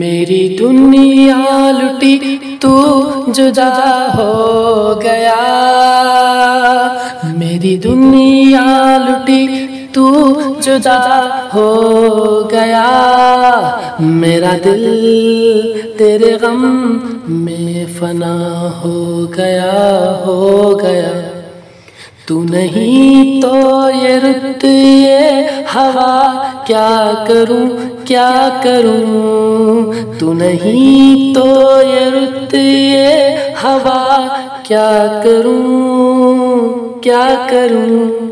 मेरी दुनिया लुटी, तू जुदा हो गया। मेरी दुनिया लुटी, तू जुदा हो गया। मेरा दिल तेरे गम में फना हो गया हो गया। तू नहीं तो ये रुत, ये हवा क्या करूँ क्या करूँ? तू नहीं तो ये रुत, ये हवा, क्या करूँ क्या करूँ?